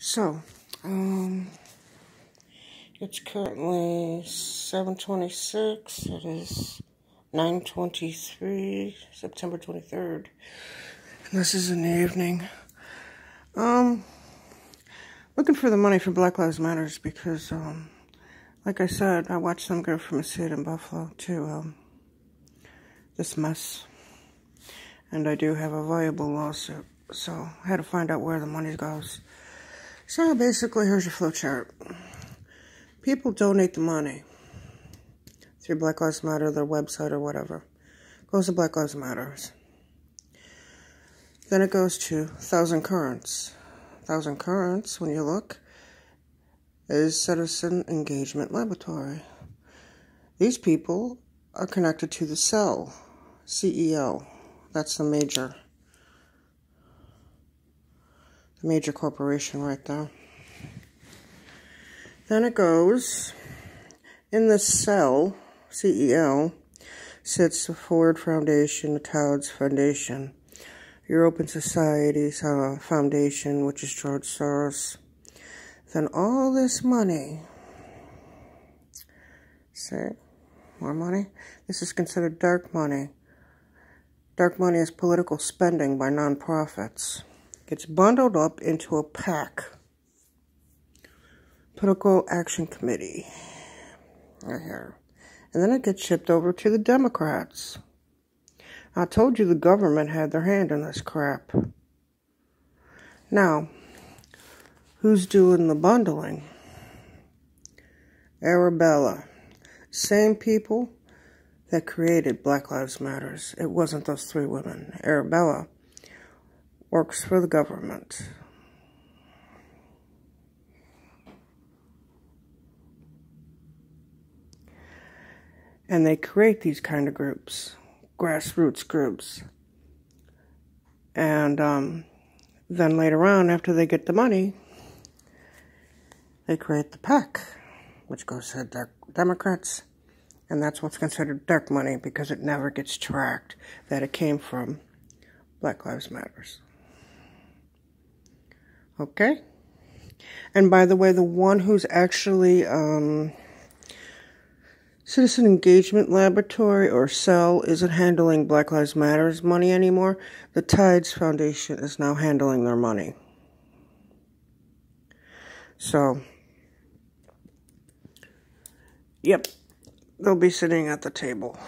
So, um, it's currently 726. It is 923, September 23rd. And this is in the evening. Um, looking for the money for Black Lives Matters because, um, like I said, I watched them go from a seat in Buffalo to, um, this mess. And I do have a viable lawsuit. So I had to find out where the money goes. So basically, here's a flow chart. People donate the money through Black Lives Matter, their website or whatever. Goes to Black Lives Matters. Then it goes to Thousand Currents. Thousand Currents, when you look, is Citizen Engagement Laboratory. These people are connected to the CEL, CEO. That's the major major corporation right there. Then it goes in the CEL, CEO, sits the Ford Foundation, the Tides Foundation, your Open Societies uh, Foundation, which is George Soros. Then all this money, say, more money? This is considered dark money. Dark money is political spending by nonprofits gets bundled up into a PAC, Political Action Committee, right here. And then it gets shipped over to the Democrats. I told you the government had their hand in this crap. Now, who's doing the bundling? Arabella. Same people that created Black Lives Matters. It wasn't those three women. Arabella works for the government. And they create these kind of groups, grassroots groups. And um, then later on, after they get the money, they create the PAC, which goes to the Democrats. And that's what's considered dark money because it never gets tracked that it came from Black Lives Matters. Okay? And by the way, the one who's actually um, Citizen Engagement Laboratory or CEL isn't handling Black Lives Matters money anymore. The Tides Foundation is now handling their money. So, yep, they'll be sitting at the table.